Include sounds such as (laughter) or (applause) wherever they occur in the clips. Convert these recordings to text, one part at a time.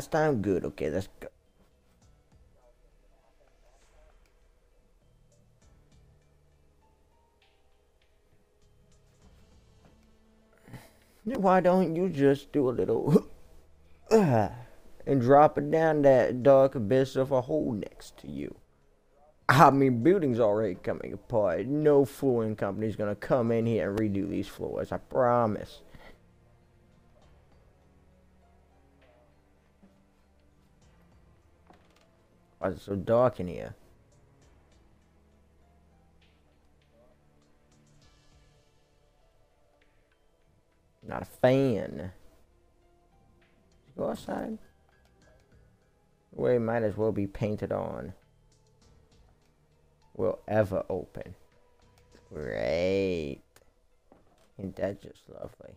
last time? Good. Okay, let's go. Why don't you just do a little and drop it down that dark abyss of a hole next to you? I mean, building's already coming apart. No flooring company's gonna come in here and redo these floors. I promise. Why is it so dark in here? Not a fan. Go outside. Way might as well be painted on. Will ever open. Great. Ain't that just lovely?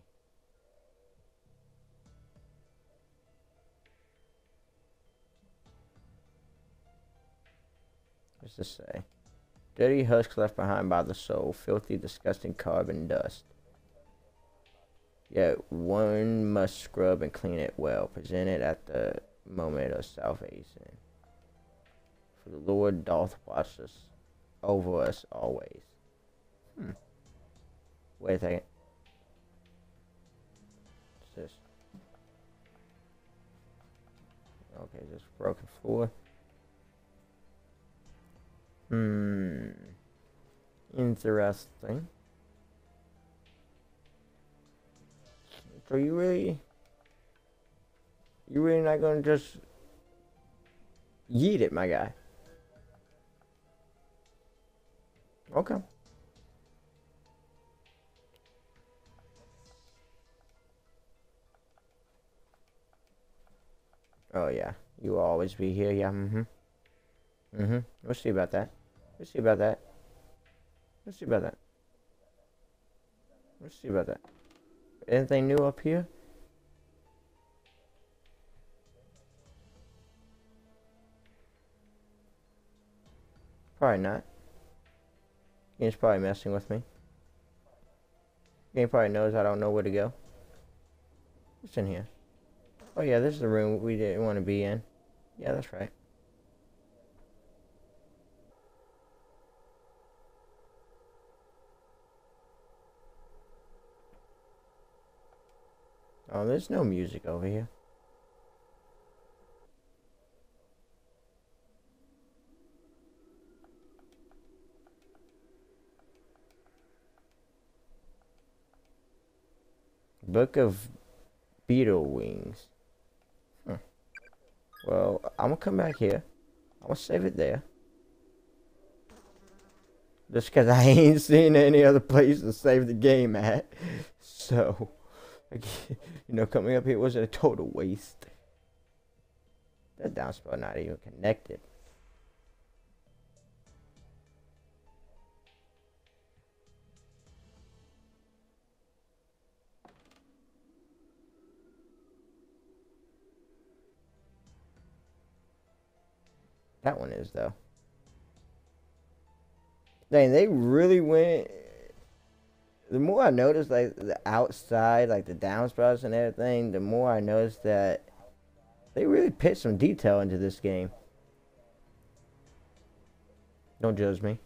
What's this say? Dirty husk left behind by the soul. Filthy, disgusting carbon dust. Yet one must scrub and clean it well, present it at the moment of salvation. For the Lord doth watch us over us always. Hmm. Wait a second. What's this? Okay, just broken floor. Hmm. Interesting. So you really, you really not gonna just yeet it, my guy? Okay. Oh yeah, you will always be here. Yeah. Mm-hmm. Mm-hmm. We'll see about that. We'll see about that. We'll see about that. We'll see about that. Anything new up here? Probably not. He's probably messing with me. Game probably knows I don't know where to go. What's in here? Oh yeah, this is the room we didn't want to be in. Yeah, that's right. Oh, there's no music over here. Book of Beetle Wings. Hmm. Well, I'm gonna come back here. I'm gonna save it there. Just because I (laughs) ain't seen any other place to save the game at. (laughs) So. (laughs) you know, coming up here wasn't a total waste. That downspout not even connected. That one is though. Dang, they really went the more I notice like the outside, like the downspouts and everything, the more I notice that they really put some detail into this game. Don't judge me.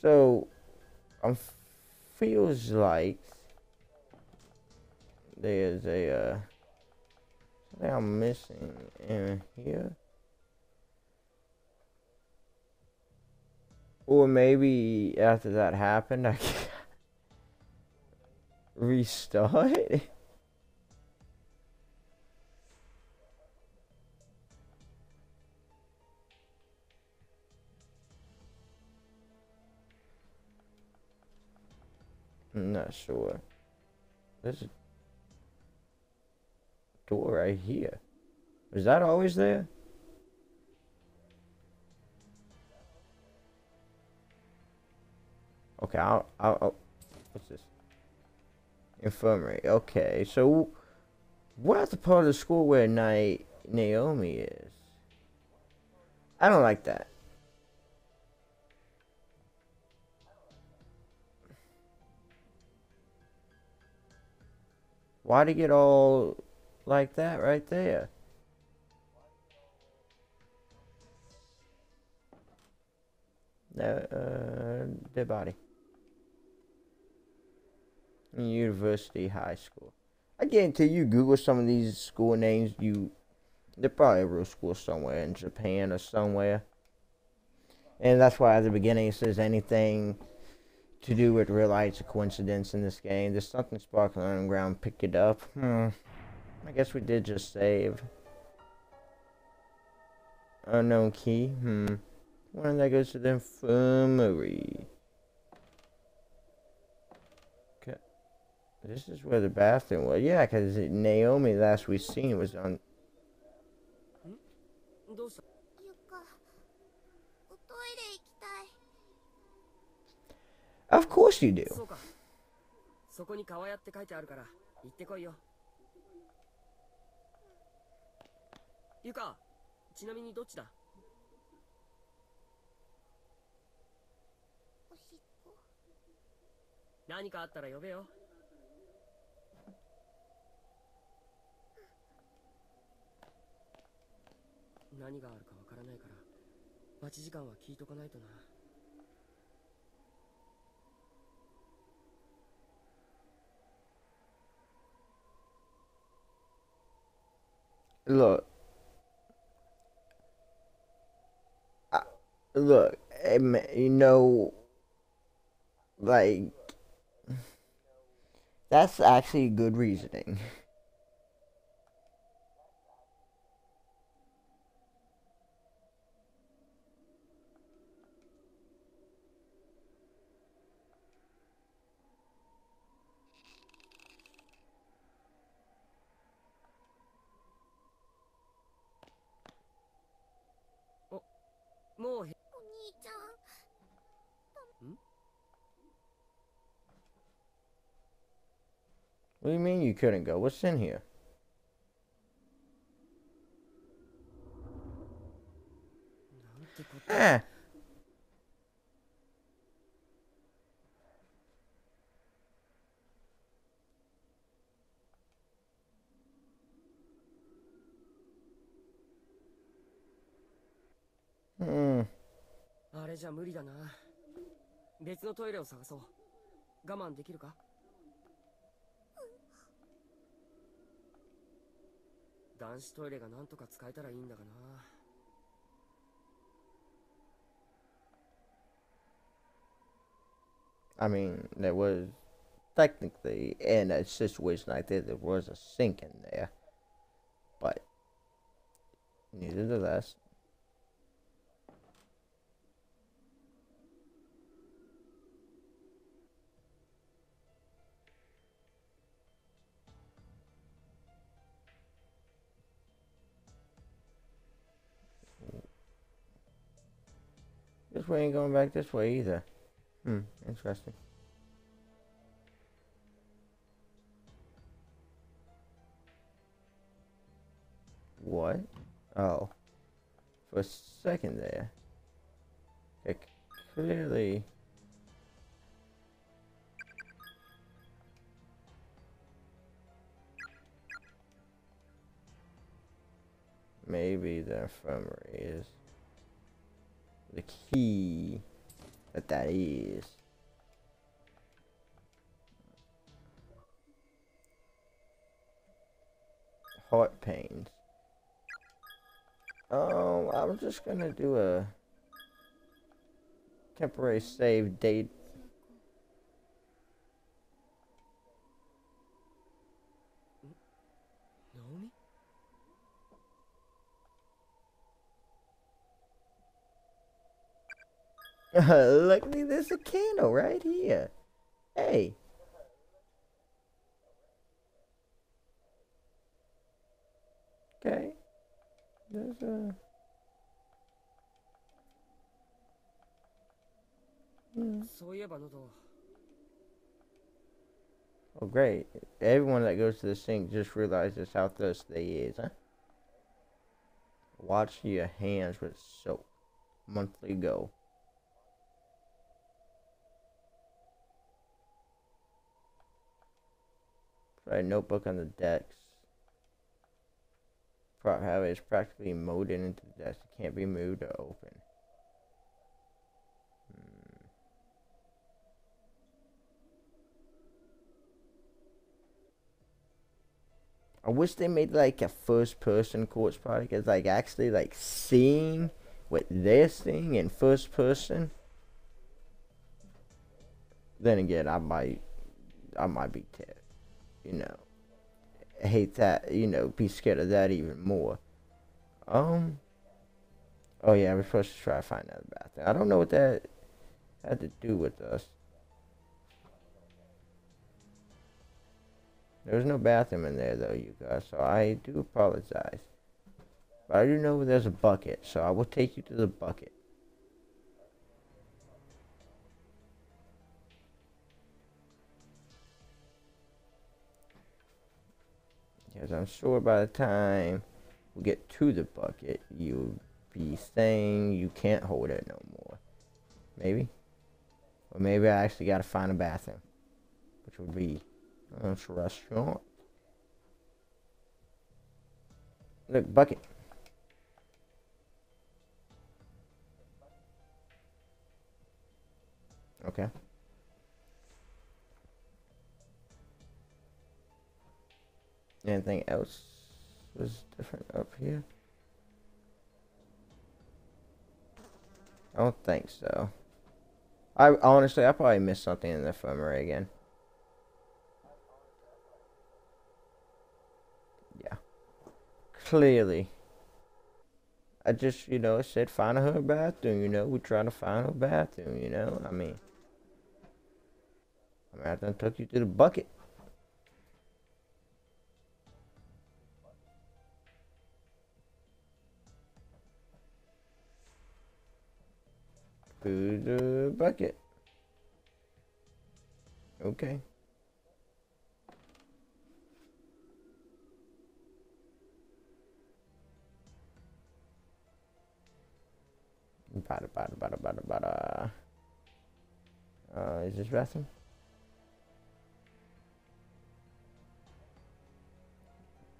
So, I feels like there's a uh, something I'm missing in here. Or maybe after that happened, I can (laughs) restart. I'm not sure. There's a door right here. Was that always there? Okay, I'll, I'll, I'll, what's this? Infirmary. Okay, so where's the part of the school where Na Naomi is? I don't like that. Why did it get all like that right there? No, uh, dead body. University High School. I guarantee you Google some of these school names, you they're probably a real school somewhere in Japan or somewhere. And that's why at the beginning it says anything to do with real life's a coincidence in this game. There's something sparkling on the ground. Pick it up. Hmm. I guess we did just save. Unknown key. Hmm. One that goes to the infirmary. This is where the bathroom was. Yeah, because Naomi last we seen was on どうしたゆかおトイレ行きたい Of course you do. そうかそこに川屋って書いてあるから行ってこいよゆかちなみにどっちだおしっこ何かあったら呼べよ 何があるかわからないから待ち時間は聞いとかないとな Look. I, look, eh, ma- you know, like, that's actually good reasoning. もうへお兄ちゃん What do you mean you couldn't go? What's in here? なんてこと Ah. じゃ無理だな別のトイレを探そう我慢できるか男子トイレがなんとか使えたらいいんだがな I mean, there was technically in a situation like this, there was a sink in there, but nevertheless, this way ain't going back this way either. Hmm, interesting. What? Oh. For a second there. It clearly. Maybe the infirmary is the key that that is. Heart pains. Oh, I'm just gonna do a temporary save date. (laughs) Luckily, there's a candle right here. Hey. Okay. There's a... Hmm. Oh, great. Everyone that goes to the sink just realizes how thirsty they is, huh? Wash your hands with soap. Monthly go. Write a notebook on the decks. Pro- How it's practically molded into the desk. It can't be moved or open. Hmm. I wish they made like a first person corpse party because like actually like seeing what they're seeing in first person. Then again, I might, I might be, t- you know, hate that, you know, be scared of that even more. Um. Oh yeah, we're supposed to try to find another bathroom. I don't know what that had to do with us. There was no bathroom in there though, you guys, so I do apologize. But I do know there's a bucket, so I will take you to the bucket. Because I'm sure by the time we get to the bucket, you'll be saying you can't hold it no more. Maybe? Or maybe I actually gotta find a bathroom. Which would be a restaurant. Look, bucket. Okay. Anything else was different up here? I don't think so. I honestly, I probably missed something in the infirmary again. Yeah. Clearly. I just, you know, said find her bathroom, you know. We're trying to find her bathroom, you know. I mean, I mean, I done took you to the bucket. To the bucket. Okay. Bada bada bada bada bada. Uh, is this bathroom?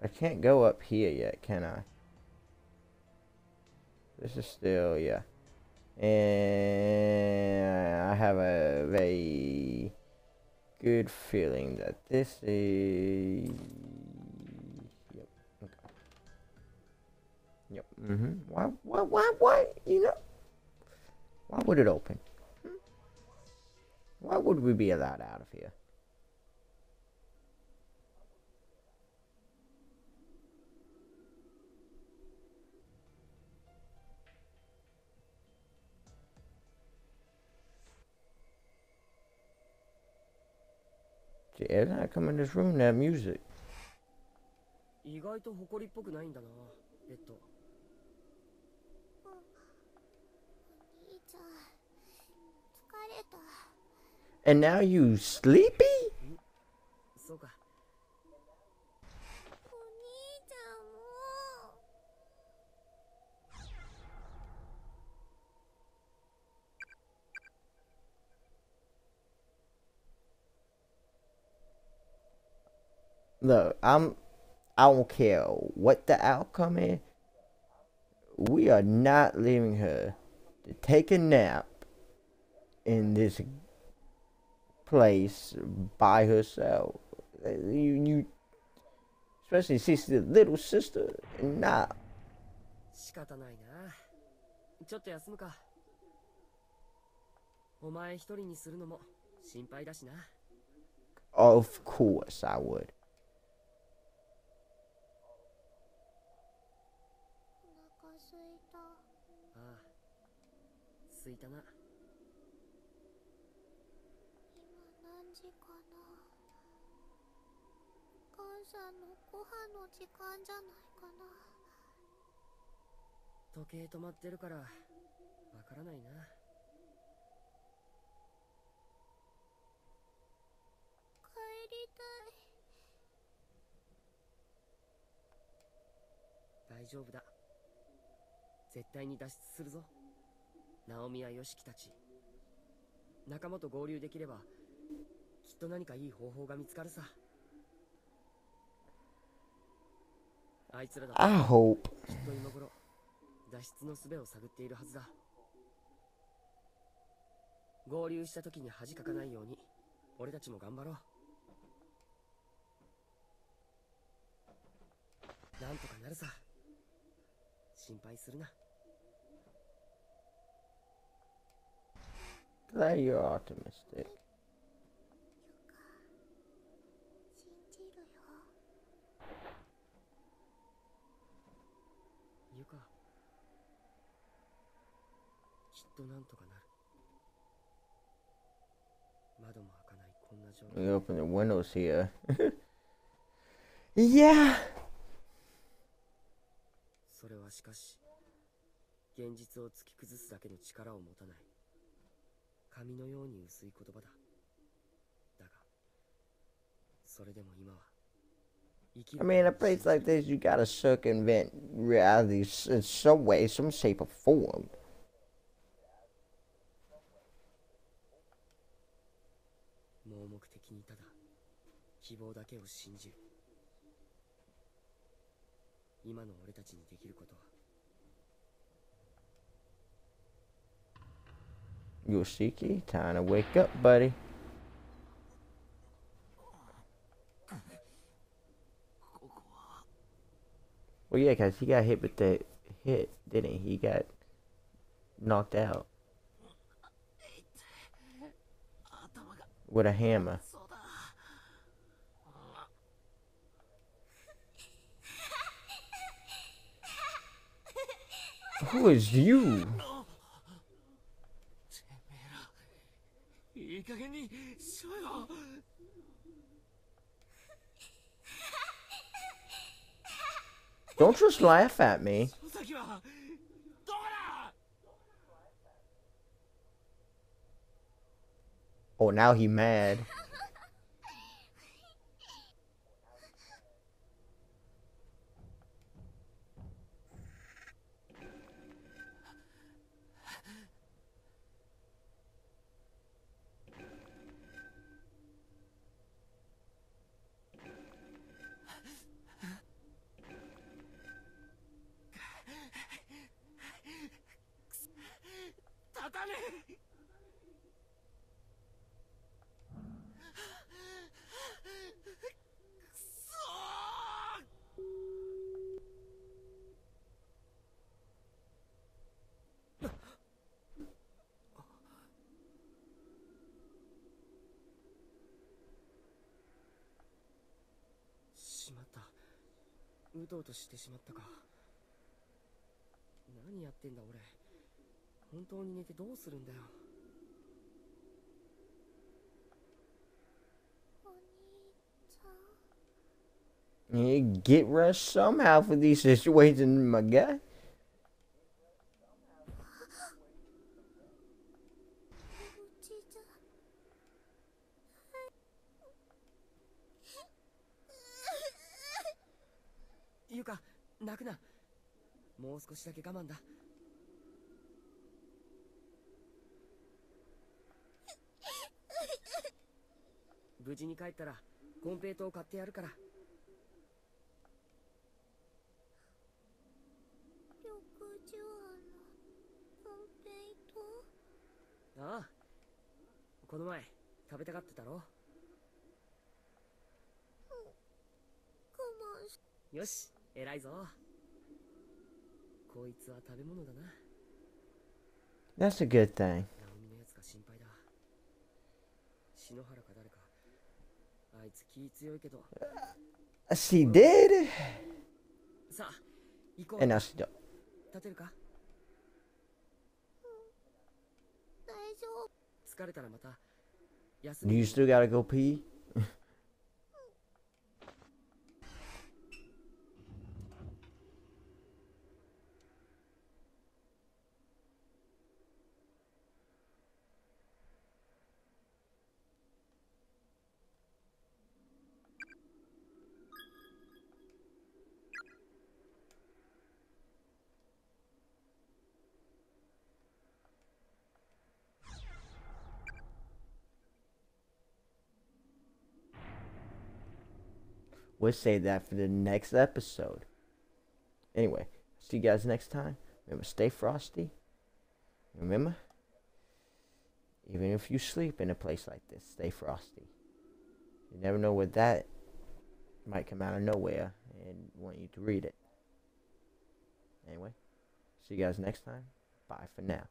I can't go up here yet, can I? This is still, yeah. And I have a very good feeling that this is. Yep. Okay. Yep. Mm-hmm. Why? Why? Why? Why? You know. Why would it open? Hmm? Why would we be allowed out of here? See, every time I come in this room, that music. 意外と埃っぽくないんだなベッドお兄ちゃん疲れた And now you sleepy? そうか Look, I'm. I don't care what the outcome is. We are not leaving her to take a nap in this place by herself. You, you especially she's the little sister. Nah, 仕方ないなちょっと休むかお前一人にするのも心配だしな of course I would. すいた。ああすいたな。今何時かな。お母さんのご飯の時間じゃないかな。時計止まってるからわからないな。帰りたい。大丈夫だ絶対に脱出するぞ。ナオミやヨシキたち。仲間と合流できればきっと何かいい方法が見つかるさ。あいつらだ。I hope. きっと今頃脱出の術を探っているはずだ。合流した時に恥かかないように俺たちも頑張ろう。なんとかなるさ。心配するな That you're optimistic. なんとかなる窓も開かないこんな状 We 況 open the windows here. (laughs) yeah. それはしかし現実を突き崩すだけの力を持たない紙のように薄い言葉だだがそれでも今は生き I mean, in a place like this, you gotta circumvent reality s- in some way, some shape or form. Yoshiki, time to wake up, buddy. Well, yeah, because he got hit with the hit, didn't he? He got knocked out. With a hammer. Who is you? Don't just laugh at me. Oh, now he mad. うとうとしてしまったか何やってんだ俺本当に寝てどうするんだよお兄ちゃん You get rushed somehow for these situations, my guy. うちじゃゆか泣くなもう少しだけ我慢だ。無事に帰ったらコンペイトを買ってやるから。緑樹庵のコンペイトああこの前食べたがってたろ。我慢し。よし偉いぞ That's a good thing. ナオミのやつが心配だ篠原か誰かあいつ気強いけど She did? さあ行こう And now she don't. 立てるか大丈夫疲れたらまた休み You に still gotta go pee? (laughs) We'll save that for the next episode. Anyway, see you guys next time. Remember, stay frosty. Remember, even if you sleep in a place like this, stay frosty. You never know what that might come out of nowhere and want you to read it. Anyway, see you guys next time. Bye for now.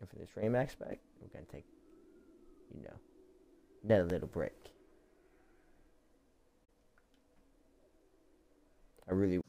And for this Raymax back, we're going to take, you know, another little break. I really